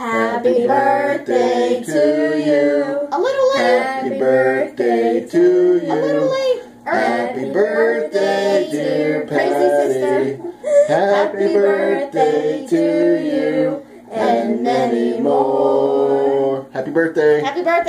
Happy birthday to you. A little late. Happy birthday to you. A little late. Happy birthday, dear Crazy Patty. sister. Happy birthday to you and many more. Happy birthday. Happy birthday.